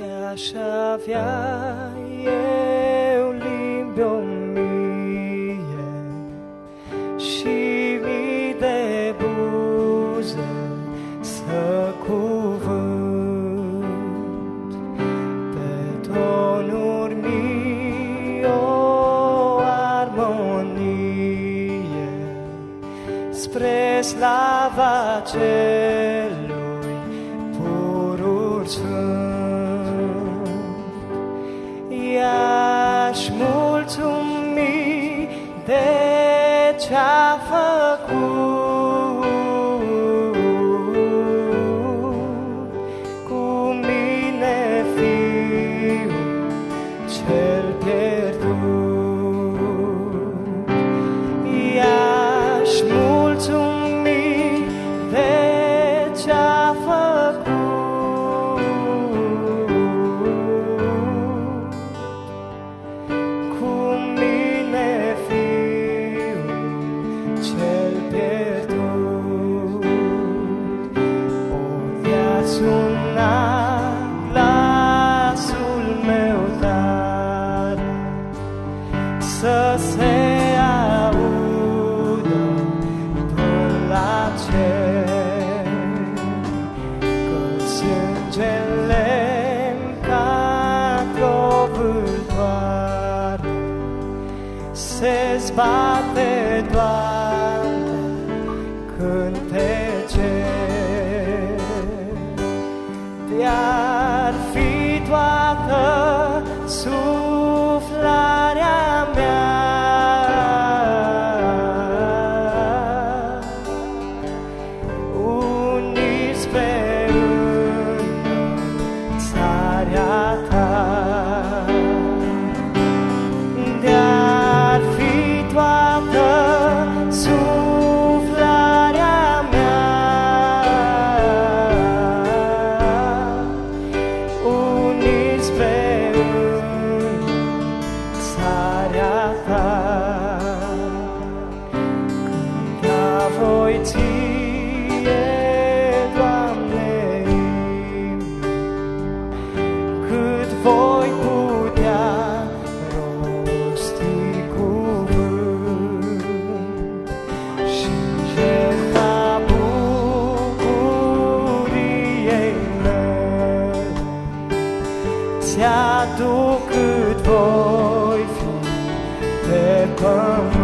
Te-aș avea eu limbi o mie Și mii de buze să cuvânt. Pe tonuri mii o armonie Spre slava celui purul sfânt 恰逢苦。Să se audă până la cer că sângele ca o vâltoare se zbate Doamne când te cer. Te-ar fi toată suflarea kata pe